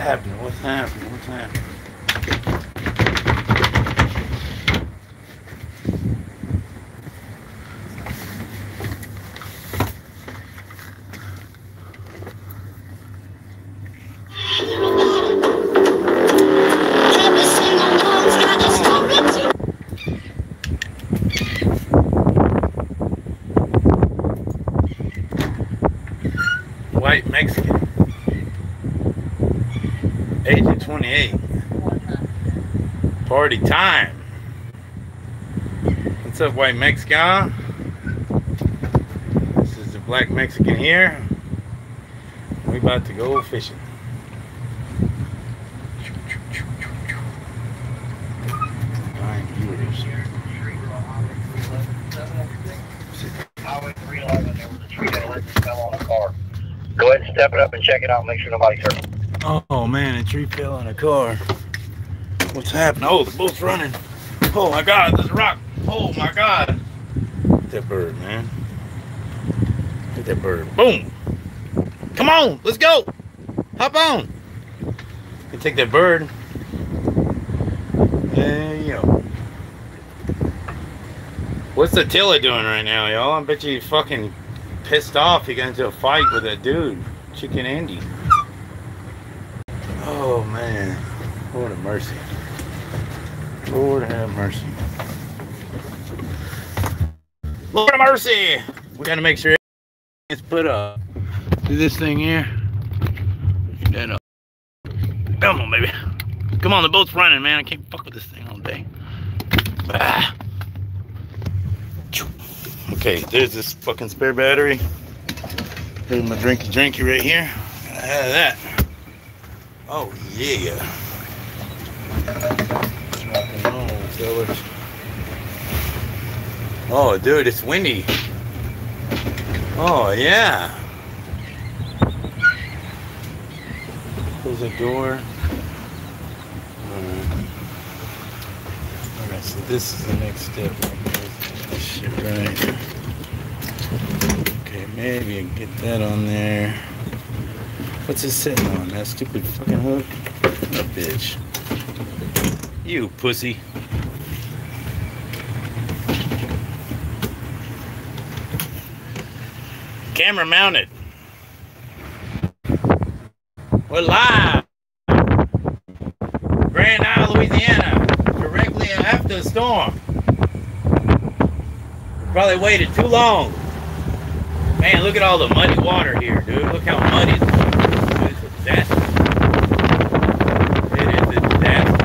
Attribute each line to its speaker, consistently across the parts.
Speaker 1: happening? What's happening? What's happening? White Mexican. Agent 28. Party time. What's up, white Mexican? This is the black Mexican here. We about to go fishing. Nine viewers.
Speaker 2: Highway 311, there was a tree that lit and fell on a car. Go ahead and step it up and check it out. Make sure nobody's hurt.
Speaker 1: Oh man, a tree fell on a car. What's happening? Oh, the boat's running. Oh my god, there's a rock. Oh my god. Hit that bird, man. Hit that bird. Boom. Come on, let's go. Hop on. You take that bird. There you go. What's the Attila doing right now, y'all? I bet you he's fucking pissed off. He got into a fight with that dude, Chicken Andy. Oh man, Lord have mercy. Lord have mercy. Lord have mercy. We gotta make sure it's put up. Do this thing here. Then up. Come on, baby. Come on, the boat's running, man. I can't fuck with this thing all day. Ah. Okay, there's this fucking spare battery. Here's my drinky drinky right here. That. Oh yeah. Rock and roll, fellas. Oh dude, it's windy. Oh yeah. Close the door. Alright. Alright, so this is the next step. Shit right. Okay, maybe I can get that on there. What's it sitting on? That stupid fucking hook? A bitch. You pussy. Camera mounted. We're live. Grand Isle, Louisiana. Directly after the storm. Probably waited too long. Man, look at all the muddy water here, dude. Look how muddy it is. It's a disaster. It is a disaster.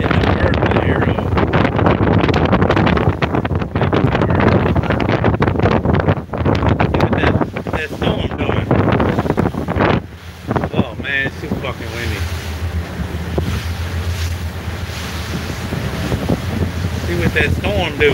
Speaker 1: Getting a bird with an arrow. Look at that, that storm doing. Oh man, it's too fucking windy. See what that storm do.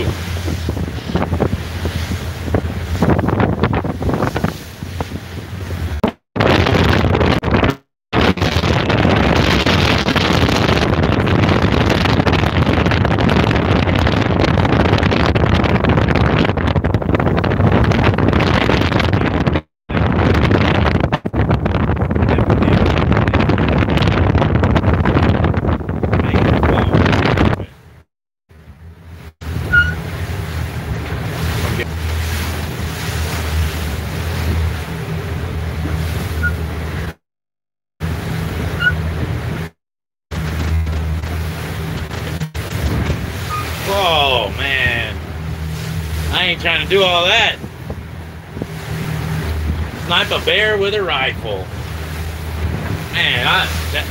Speaker 1: Oh man, I ain't trying to do all that. Snipe a bear with a rifle. Man, I that,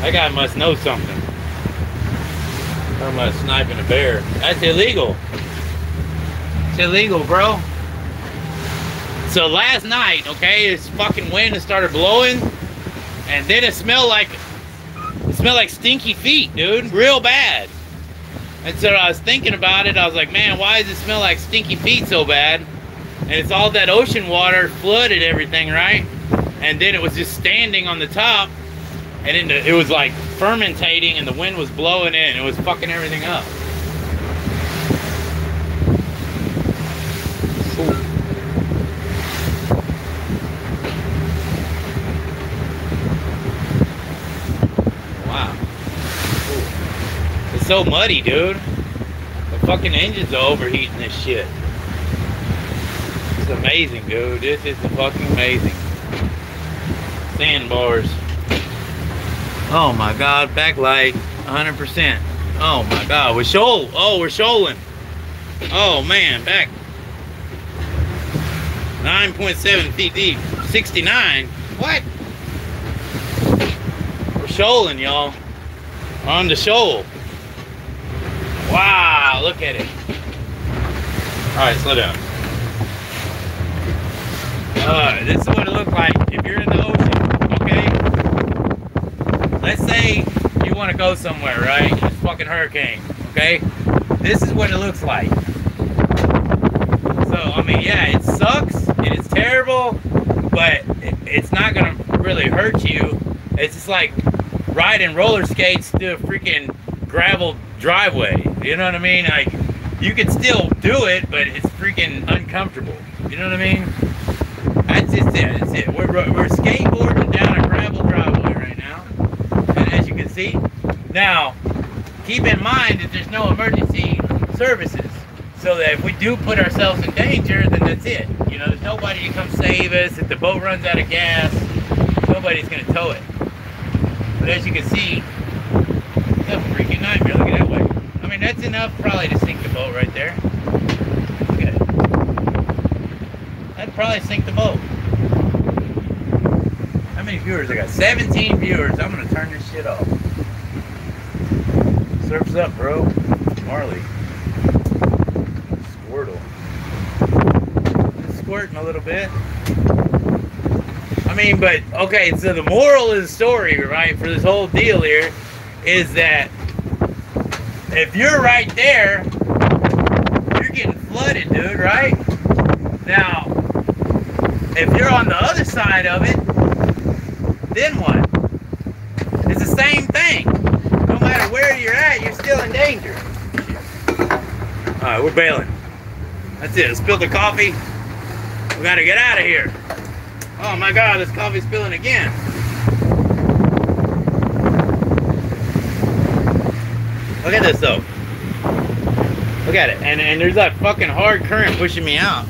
Speaker 1: that guy must know something. How much sniping a bear? That's illegal. It's illegal, bro. So last night, okay, this fucking wind started blowing, and then it smelled like it smelled like stinky feet, dude, real bad. And so I was thinking about it. I was like, man, why does it smell like stinky feet so bad? And it's all that ocean water flooded everything, right? And then it was just standing on the top, and then it was like fermentating, and the wind was blowing in. It was fucking everything up. it's so muddy, dude. The fucking engines are overheating this shit. It's amazing, dude. This is fucking amazing. Sandbars. Oh my god, backlight, 100%. Oh my god, we're shoal. Oh, we're shoaling. Oh man, back. 9.7 feet deep. 69. What? We're shoaling, y'all. On the shoal. Wow, look at it. Alright, slow down. Uh, this is what it looks like if you're in the ocean, okay? Let's say you want to go somewhere, right? It's fucking hurricane, okay? This is what it looks like. So, I mean, yeah, it sucks. It is terrible, but it's not going to really hurt you. It's just like riding roller skates through a freaking gravel driveway. You know what I mean? Like, you can still do it, but it's freaking uncomfortable. You know what I mean? That's just it. That's it. We're, we're skateboarding down a gravel driveway right now. And as you can see, now, keep in mind that there's no emergency services. So that if we do put ourselves in danger, then that's it. You know, there's nobody to come save us. If the boat runs out of gas, nobody's going to tow it. But as you can see, it's a freaking nightmare. Look at that mean, that's enough probably to sink the boat right there. It. That'd probably sink the boat. How many viewers I got? 17 viewers. I'm going to turn this shit off. Surf's up, bro. Marley. Squirtle. Squirting a little bit. I mean, but okay, so the moral of the story, right, for this whole deal here is that if you're right there, you're getting flooded, dude, right? Now, if you're on the other side of it, then what? It's the same thing. No matter where you're at, you're still in danger. Alright, we're bailing. That's it. Spilled the coffee. We gotta get out of here. Oh my god, this coffee's spilling again. Look at this though. Look at it. And and there's that fucking hard current pushing me out.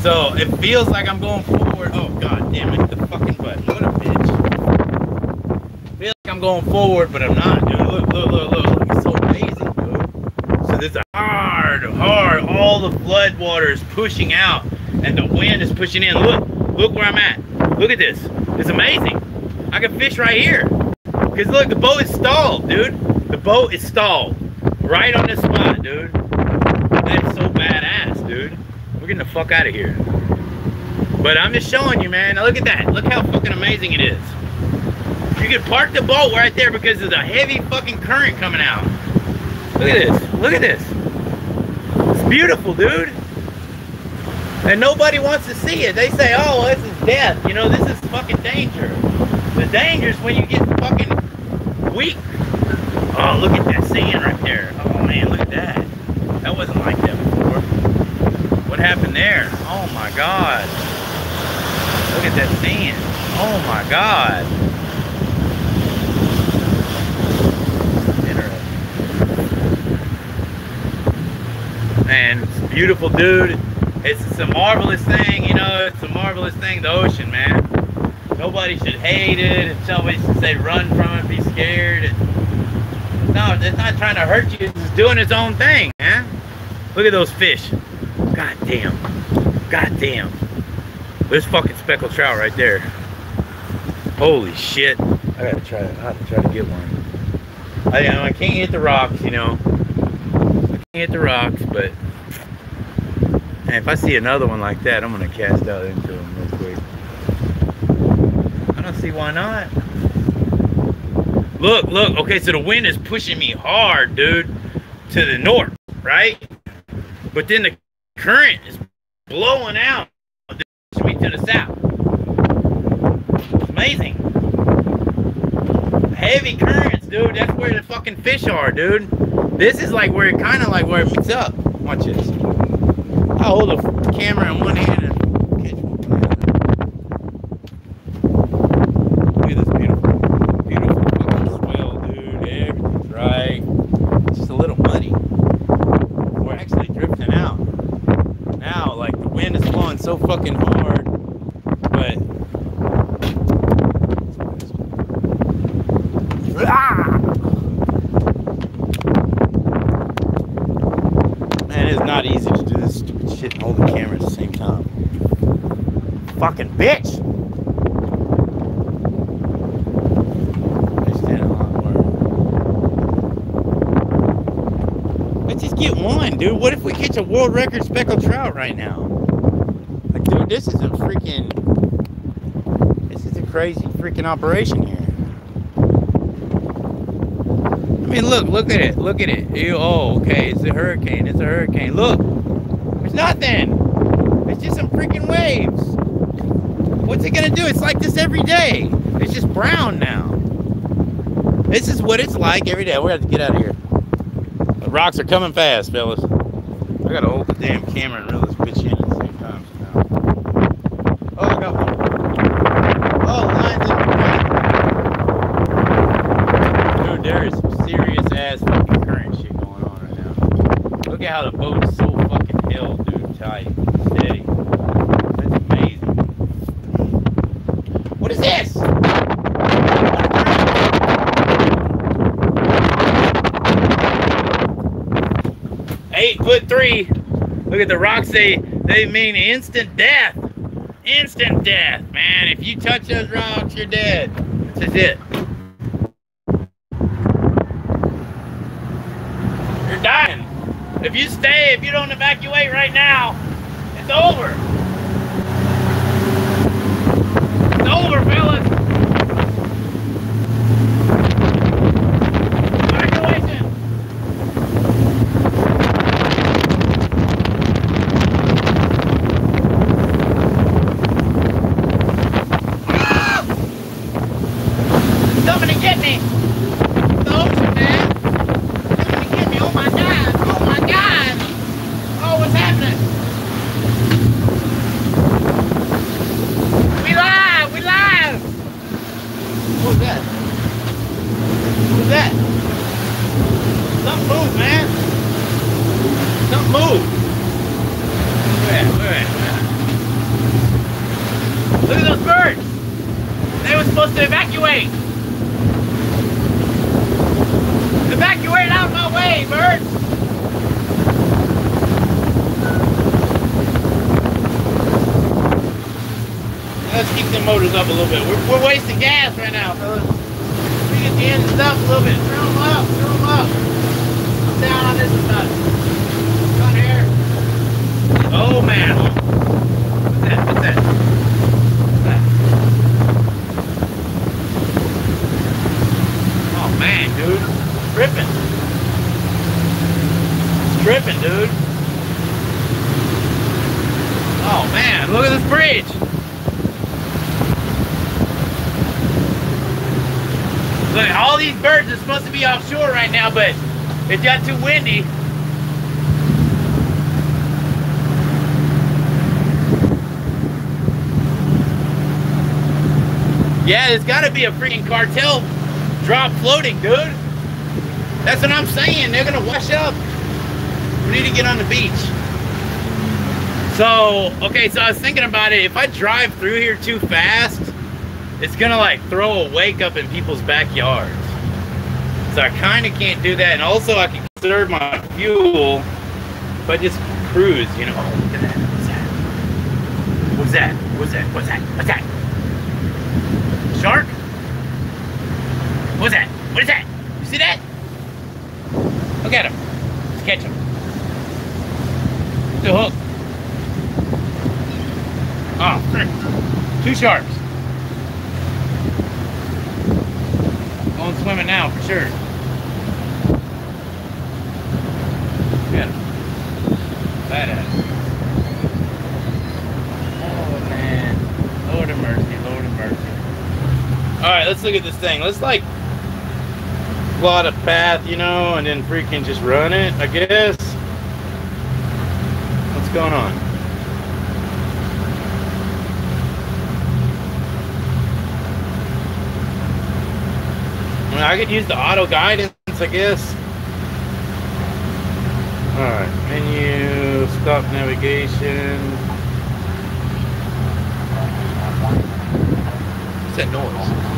Speaker 1: So it feels like I'm going forward. Oh god damn it, the fucking button. What a bitch. Feel like I'm going forward, but I'm not, dude. Look, look, look, look. It's so amazing, dude. So this is hard, hard. All the flood water is pushing out and the wind is pushing in. Look, look where I'm at. Look at this. It's amazing. I can fish right here. Because look, the boat is stalled, dude. Boat is stalled. Right on this spot, dude. That's so badass, dude. We're getting the fuck out of here. But I'm just showing you, man. Now look at that. Look how fucking amazing it is. You can park the boat right there because there's a heavy fucking current coming out. Look at this. Look at this. It's beautiful, dude. And nobody wants to see it. They say, oh, this is death. You know, this is fucking danger. The danger is when you get fucking weak. Oh, look at that sand right there. Oh, man, look at that. That wasn't like that before. What happened there? Oh, my God. Look at that sand. Oh, my God. Interesting. Man, it's beautiful, dude it's, it's a marvelous thing, you know, it's a marvelous thing, the ocean, man. Nobody should hate it, and somebody should say run from it, be scared. It, no, it's not trying to hurt you, it's doing its own thing, man. Look at those fish. God damn. God damn. There's fucking speckled trout right there. Holy shit. I gotta try, I gotta try to get one. I, you know, I can't hit the rocks, you know. I can't hit the rocks, but and if I see another one like that, I'm to cast out into them real quick. I don't see why not. Look, look. Okay, so the wind is pushing me hard, dude, to the north, right? But then the current is blowing out, pushing me to the south. Amazing. Heavy currents, dude. That's where the fucking fish are, dude. This is like where it kind of like where it meets up. Watch this. I hold the camera in one hand and catch one with the other. Look at this beautiful, beautiful fucking swell, dude. Everything's right. but Ah! Man, it's not easy to do this stupid shit and hold the camera at the same time. Fucking bitch! Understand a lot more. Let's just get one, dude. What if we catch a world record speckled trout right now? Like, dude, this is a freaking. This is a crazy freaking operation here. I mean, look, look at it, look at it. Ew, oh, okay, it's a hurricane, it's a hurricane. Look, there's nothing. It's just some freaking waves. What's it gonna do? It's like this every day. It's just brown now. This is what it's like every day. We're gonna have to get out of here. The rocks are coming fast, fellas. I gotta hold the damn camera and reel this bitch in at the same time. somehow. Oh, I got one. Oh, lines in the Dude, there is some serious ass fucking current shit going on right now. Look at how the boat is so fucking held, dude. Tight, steady. That's amazing. What is this? Eight foot three. Look at the rocks. They they mean instant death. Instant death, man. If you touch those rocks, you're dead. That's it. You're dying. If you stay, if you don't evacuate right now, it's over. It's over, fellas. Evacuation. Coming to get me. The ocean, man. Coming to get me. Oh my God. Oh my God. Oh, what's happening? We live. We live. What was that? What was that? Something move, man. Something move. Where at? Where at? Where at? Look at those birds. They were supposed to evacuate. Evacuate out of my way, birds! Let's keep the motors up little bit. We're, we're wasting gas right now, fellas. We get the engines up a little bit. Turn them up, turn them up. I'm down on this side. Come here. Oh, man. What's that? What's that? What's that? Oh, man, dude. Tripping. It's tripping, dude. Oh man, look at this bridge. Look, all these birds are supposed to be offshore right now, but it got too windy. Yeah, there's got to be a freaking cartel drop floating, dude. That's what I'm saying. They're gonna wash up. We need to get on the beach. So, okay, so I was thinking about it. If I drive through here too fast, it's gonna like throw a wake up in people's backyards. So I kind of can't do that. And also, I can conserve my fuel I just cruise, you know. Oh, look at that. What's that? What's that? What's that? What's that? What's that? Shark? What's that? What is that? You see that? Look at him. Let's catch him. The hook. Oh. Two sharks. Going swimming now for sure. Him. Badass. Oh man. Lord of mercy, Lord of mercy. Alright, let's look at this thing. Let's like plot a path, you know, and then freaking just run it, I guess. What's going on? I, I could use the auto guidance, I guess. Alright, menu, stop navigation. What's that noise?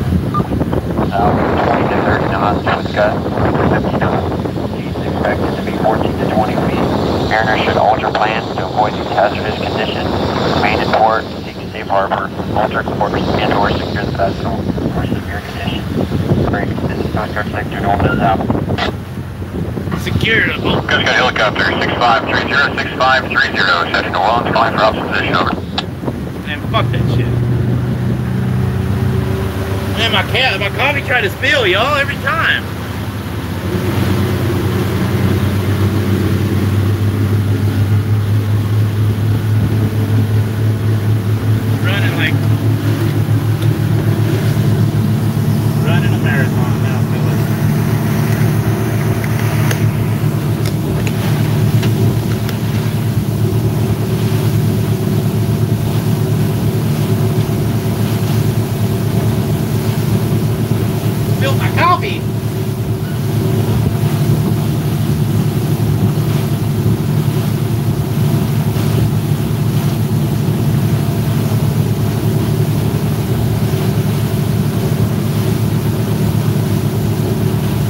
Speaker 2: South 20 to 30 knots, wind gust 40 to 50 knots. Seas expected to be 14 to 20 feet. Mariners should alter plans to avoid these hazardous conditions. Remain in port, seek a safe harbor, alter course, and or secure the vessel for severe conditions. Break. This is Coast Sector North South.
Speaker 1: Secure the boat.
Speaker 3: Coast Guard helicopter 6530, 6530, setting the launch line for ops position, over.
Speaker 1: Man, fuck that shit. Man, my cat, my coffee tried to spill, y'all, every time. Running like running a marathon now, fellas. Spilled my coffee.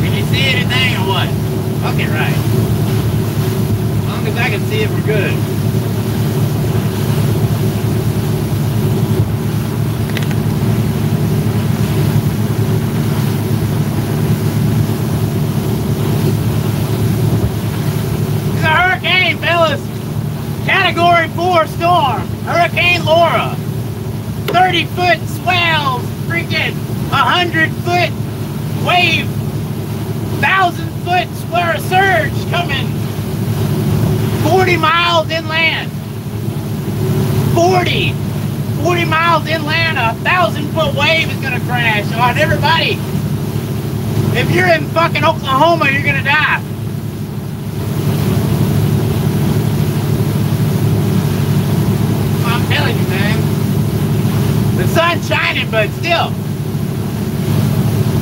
Speaker 1: Can you see anything or what? Fuck it right. As long as I can see it, we're good. It's a hurricane, fellas. Category 4 storm. Hurricane Laura. 30 foot swells. Freaking 100 foot wave. 1,000 foot square surge coming. 40 miles inland. 40. 40 miles inland. A 1,000 foot wave is to crash on everybody. If you're in fucking Oklahoma, you're to die. I'm telling you, man. The sun's shining, but still.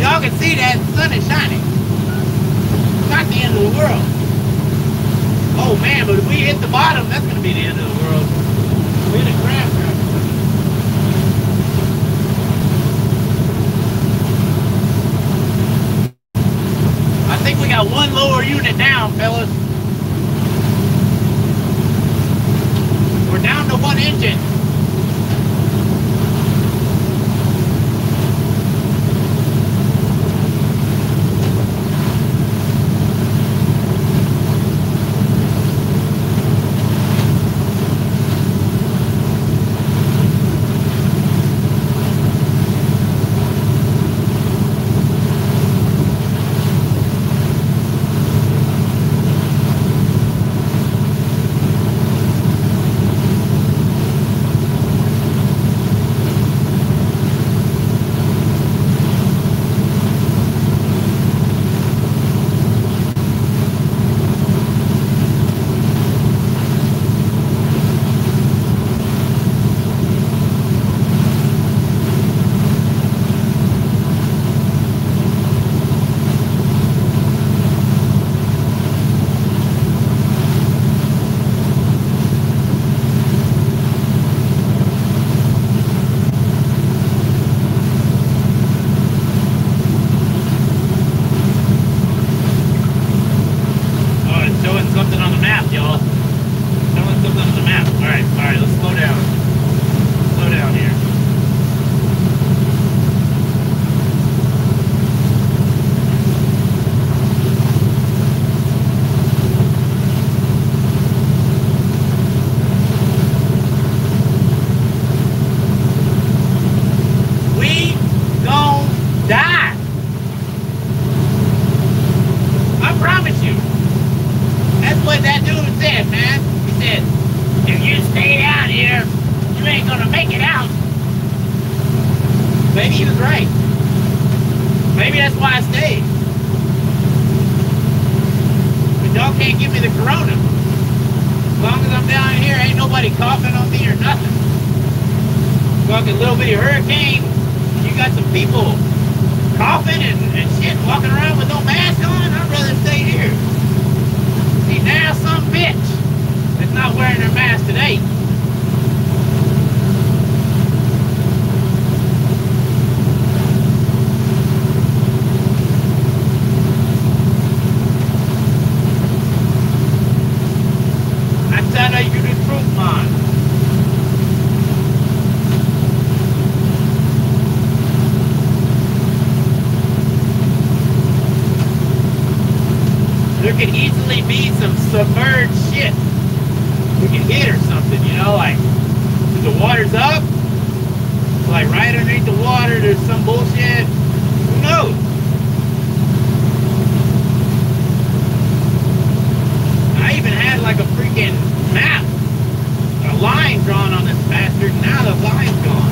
Speaker 1: Y'all can see that sun is shining. It's not the end of the world. Oh man, but if we hit the bottom, that's gonna be the end of the world. We hit a trap. I think we got one lower unit down, fellas. We're down to one engine. There could easily be some submerged shit we can hit or something, you know, like the water's up, like right underneath the water, there's some bullshit. Who knows? I even had like a freaking map, a line drawn on this bastard. Now the line's gone.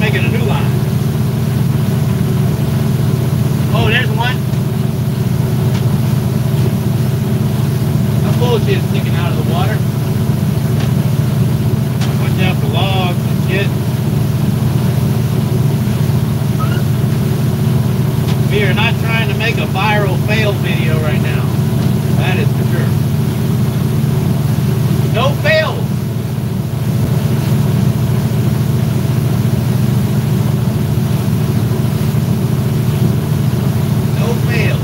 Speaker 1: Making a new line. Oh, there's one. Some bullshit sticking out of the water. Watch out for logs and shit. We are not trying to make a viral fail video right now. That is for sure. No fails. No fails.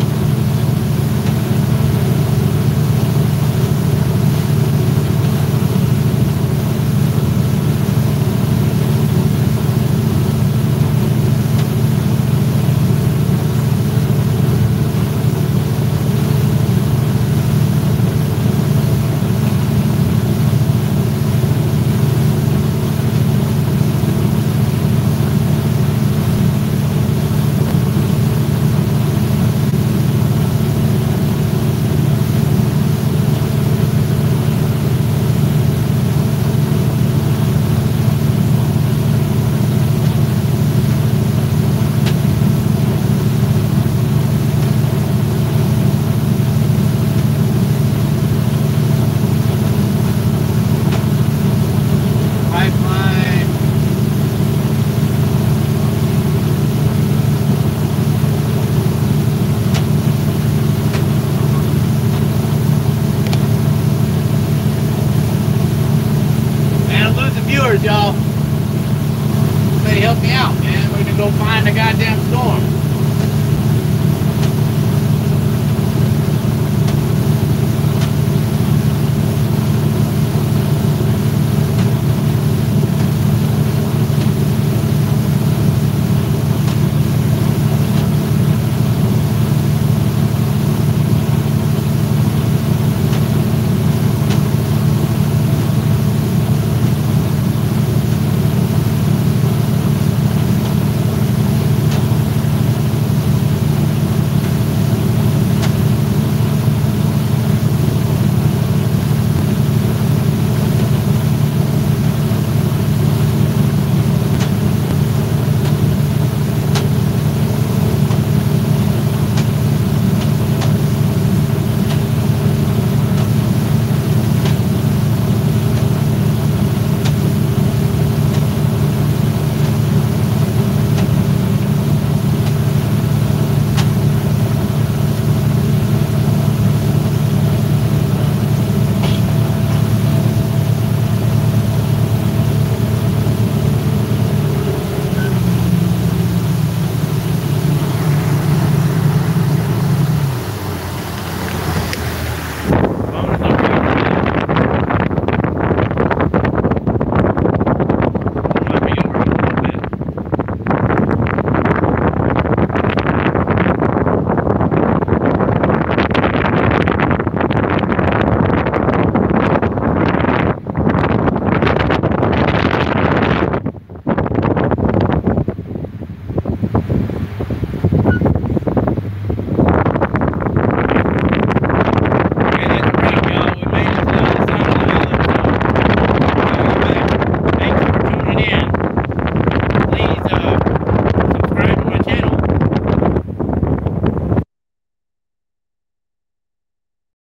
Speaker 1: Pipeline. Man, Viewers, y'all. Somebody help me out, man. We're gonna go find the goddamn storm.